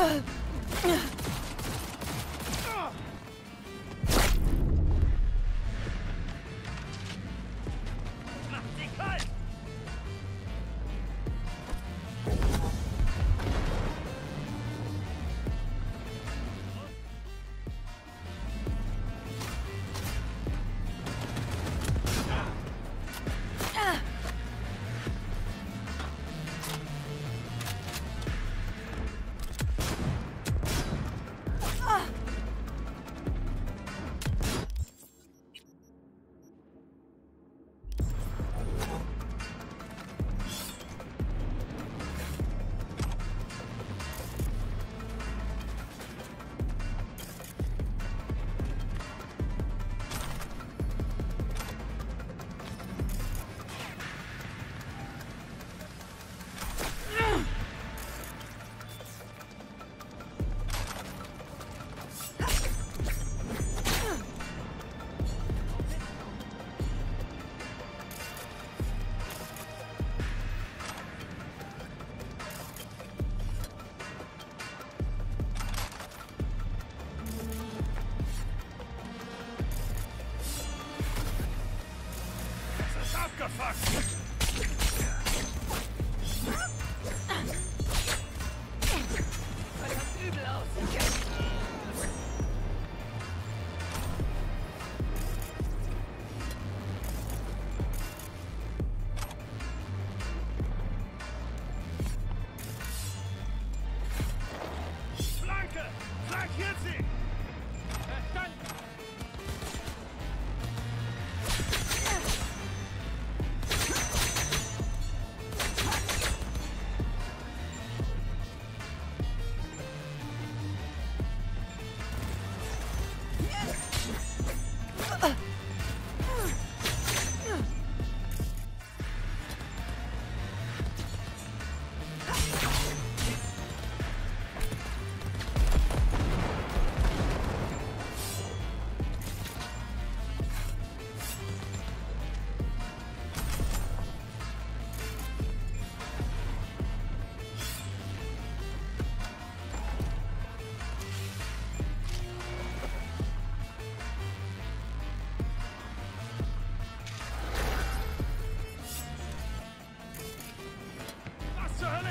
嗯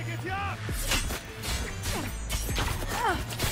Was zur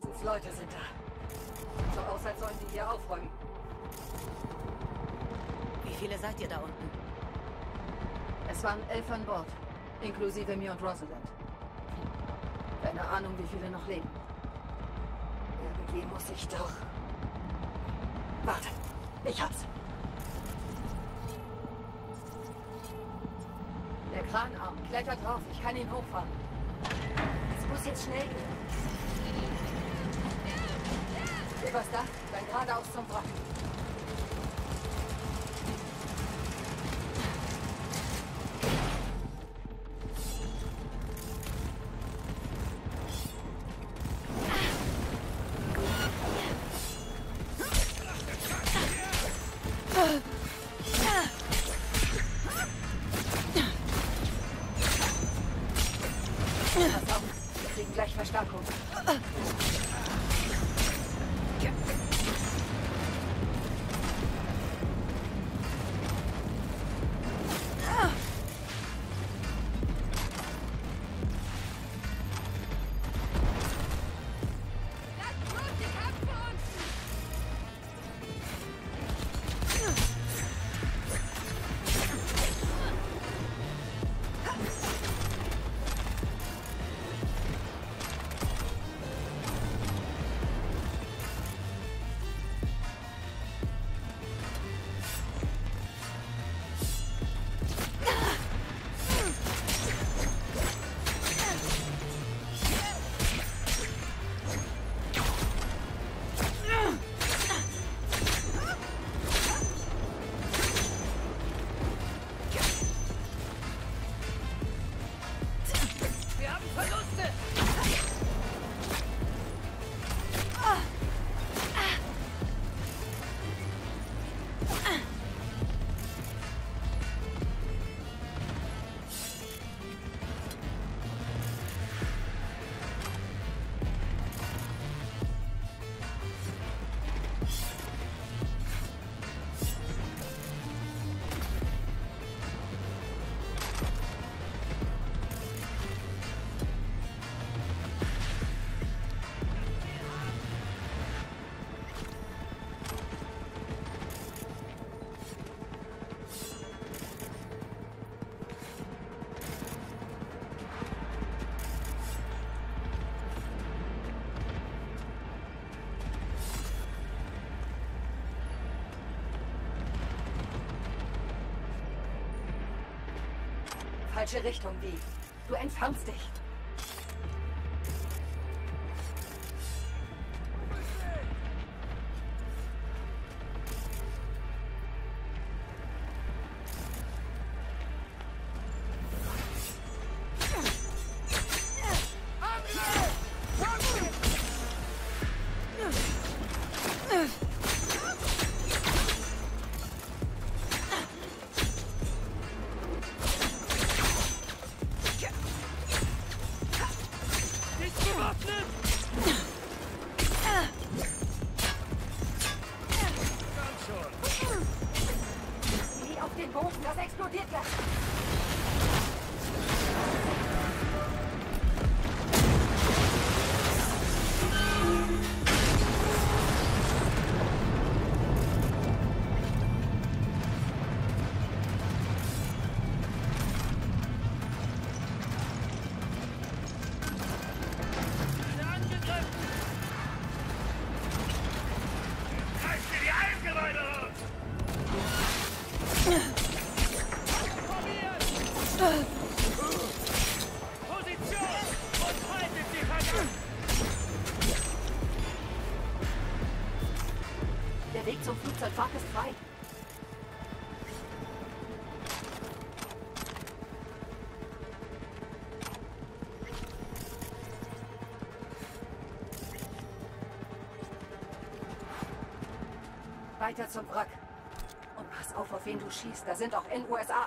Fünf Leute sind da. So aus, als sollen die hier aufräumen. Wie viele seid ihr da unten? Es waren elf an Bord, inklusive mir und Rosalind. Keine Ahnung, wie viele noch leben. Irgendwie muss ich doch... Warte, ich hab's. Kranarm klettert drauf, ich kann ihn hochfahren. Es muss jetzt schnell gehen. Übers Dach, dann geradeaus zum Wrack. Falsche Richtung, wie? Du entfernst dich. Weiter zum Wrack. Und pass auf, auf wen du schießt. Da sind auch NUSA-Agenten.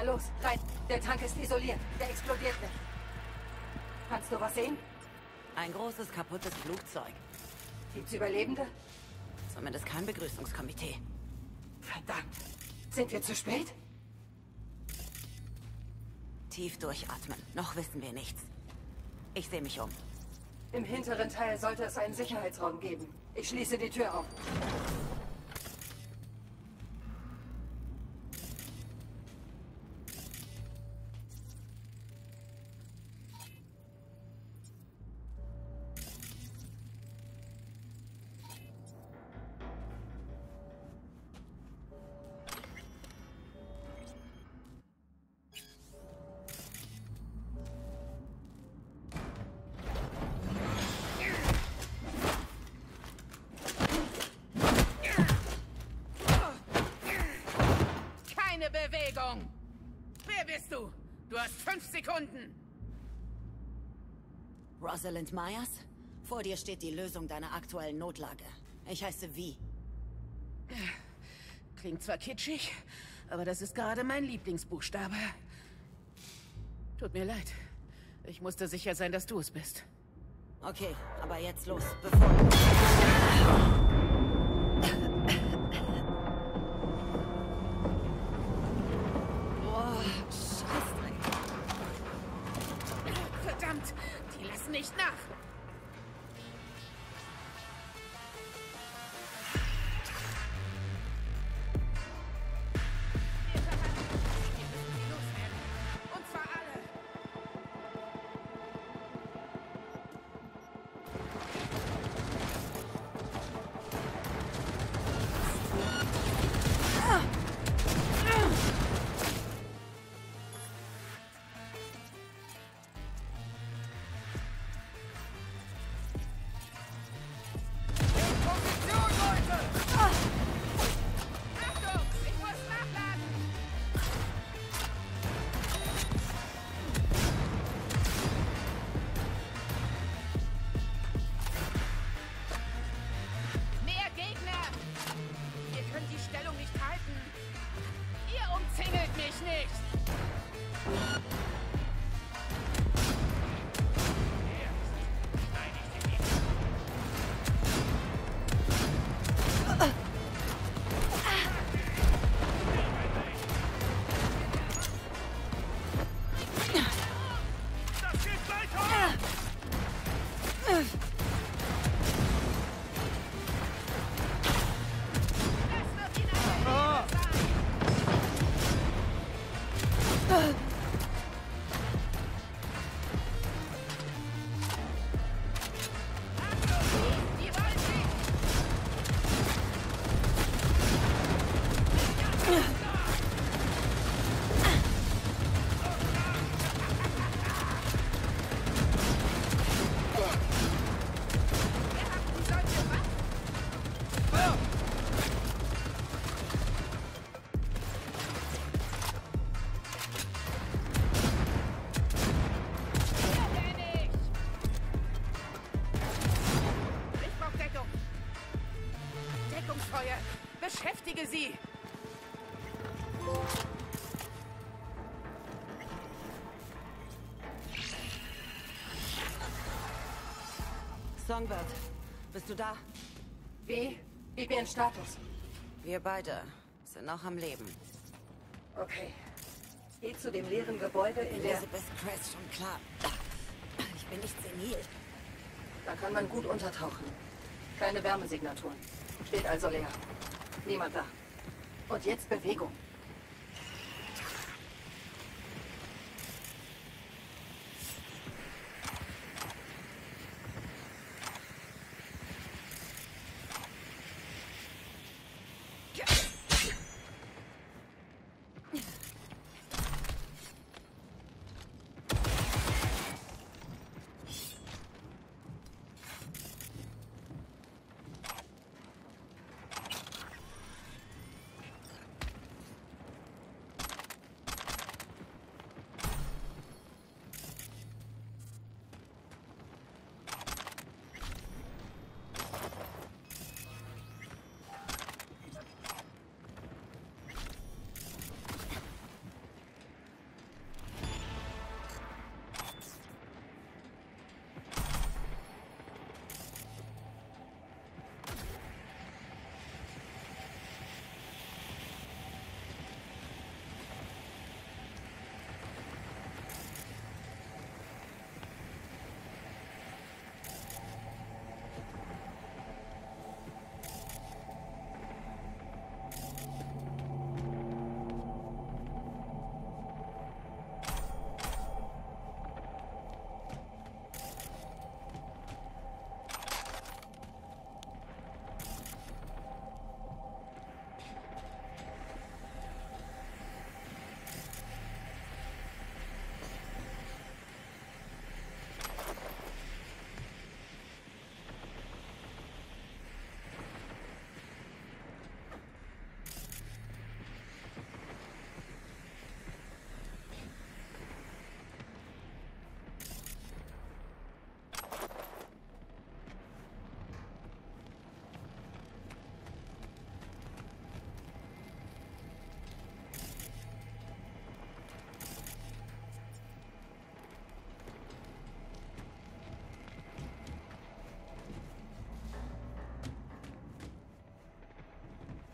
Na los, rein. Der Tank ist isoliert. Der explodiert nicht. Kannst du was sehen? Ein großes, kaputtes Flugzeug. Gibt's Überlebende? Zumindest kein Begrüßungskomitee. Verdammt. Sind wir zu spät? Tief durchatmen. Noch wissen wir nichts. Ich sehe mich um. Im hinteren Teil sollte es einen Sicherheitsraum geben. Ich schließe die Tür auf. Rosalind Myers? Vor dir steht die Lösung deiner aktuellen Notlage. Ich heiße Vi. Klingt zwar kitschig, aber das ist gerade mein Lieblingsbuchstabe. Tut mir leid. Ich musste sicher sein, dass du es bist. Okay, aber jetzt los, bevor... Songbird, bist du da? Wie? Gib mir einen Status. Wir beide sind noch am Leben. Okay. Geh zu dem leeren Gebäude in der... Elizabeth Crest, schon klar. Ich bin nicht senil. Da kann man gut untertauchen. Keine Wärmesignaturen. Steht also leer. Niemand da. Und jetzt Bewegung.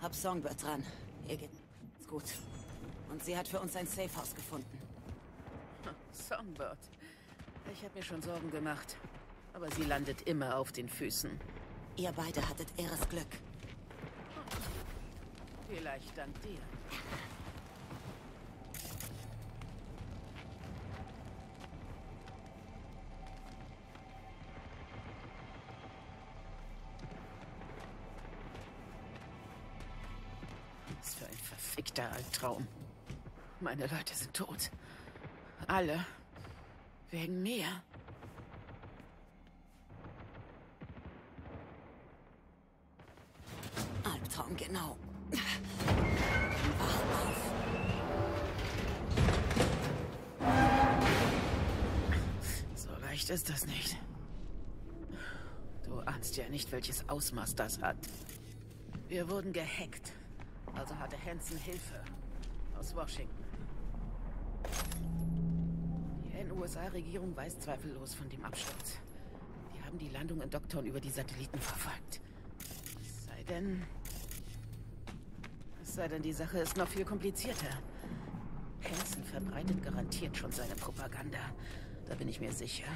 Hab Songbird dran. Ihr geht's gut. Und sie hat für uns ein Safehouse gefunden. Songbird. Ich habe mir schon Sorgen gemacht. Aber sie landet immer auf den Füßen. Ihr beide hattet irres Glück. Vielleicht dank dir. Albtraum. Meine Leute sind tot. Alle. Wegen mir. Albtraum, genau. Wach auf. So leicht ist das nicht. Du ahnst ja nicht, welches Ausmaß das hat. Wir wurden gehackt. Also hatte Hansen Hilfe. Aus Washington. Die USA-Regierung weiß zweifellos von dem Absturz. Die haben die Landung in Doktorn über die Satelliten verfolgt. Es sei denn... Es sei denn, die Sache ist noch viel komplizierter. Hansen verbreitet garantiert schon seine Propaganda. Da bin ich mir sicher.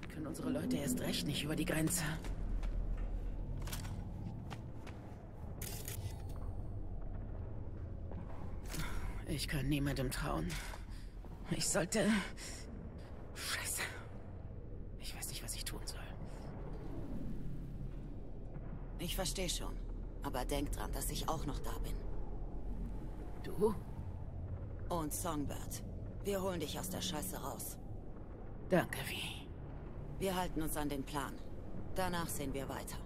Dann können unsere Leute erst recht nicht über die Grenze. Ich kann niemandem trauen. Ich sollte... Scheiße. Ich weiß nicht, was ich tun soll. Ich verstehe schon. Aber denk dran, dass ich auch noch da bin. Du? Und Songbird. Wir holen dich aus der Scheiße raus. Danke, wie. Wir halten uns an den Plan. Danach sehen wir weiter.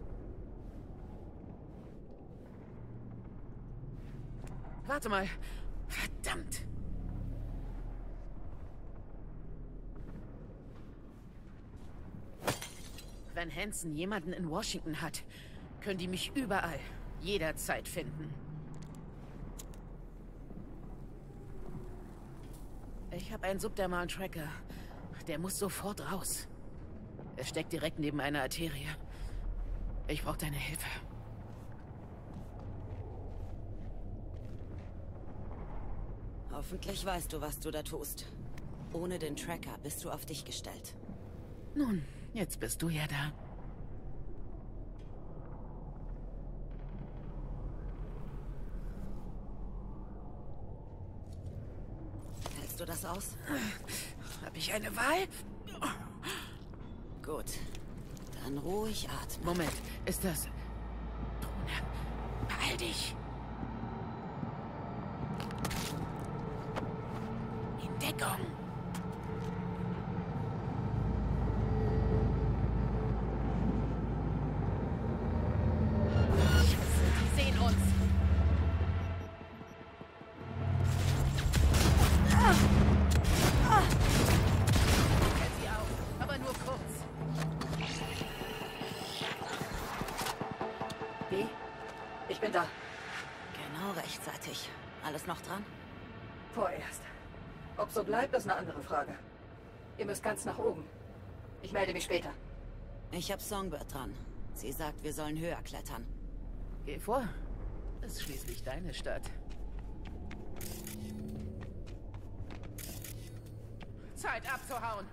Warte mal. Verdammt. Wenn Hansen jemanden in Washington hat, können die mich überall, jederzeit finden. Ich habe einen subdermalen Tracker. Der muss sofort raus. Er steckt direkt neben einer Arterie. Ich brauche deine Hilfe. Hoffentlich weißt du, was du da tust. Ohne den Tracker bist du auf dich gestellt. Nun, jetzt bist du ja da. Hältst du das aus? Habe ich eine Wahl? Gut. Dann ruhig atmen. Moment, ist das... Drohne, beeil dich. Ist eine andere Frage. Ihr müsst ganz nach oben. Ich melde mich später. Ich hab Songbird dran. Sie sagt, wir sollen höher klettern. Geh vor. Ist schließlich deine Stadt. Zeit abzuhauen.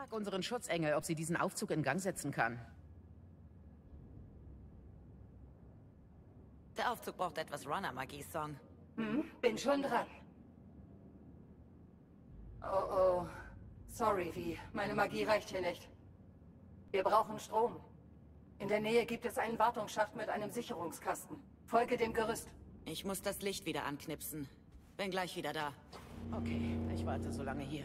Frag unseren Schutzengel, ob sie diesen Aufzug in Gang setzen kann. Der Aufzug braucht etwas Runner-Magie, Song. Hm, bin schon dran. Oh oh. Sorry, Vi. Meine Magie reicht hier nicht. Wir brauchen Strom. In der Nähe gibt es einen Wartungsschacht mit einem Sicherungskasten. Folge dem Gerüst. Ich muss das Licht wieder anknipsen. Bin gleich wieder da. Okay, ich warte so lange hier.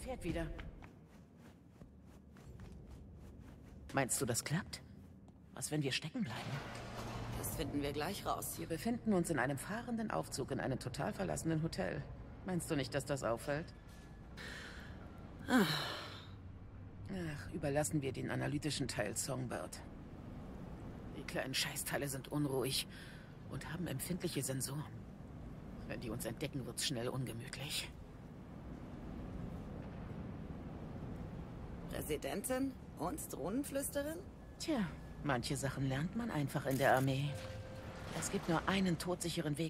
Fährt wieder. Meinst du, das klappt? Was, wenn wir stecken bleiben? Das finden wir gleich raus. Wir befinden uns in einem fahrenden Aufzug in einem total verlassenen Hotel. Meinst du nicht, dass das auffällt? Ach, überlassen wir den analytischen Teil Songbird. Die kleinen Scheißteile sind unruhig und haben empfindliche Sensoren. Wenn die uns entdecken, wird's schnell ungemütlich. Präsidentin und Drohnenflüsterin? Tja, manche Sachen lernt man einfach in der Armee. Es gibt nur einen todsicheren Weg.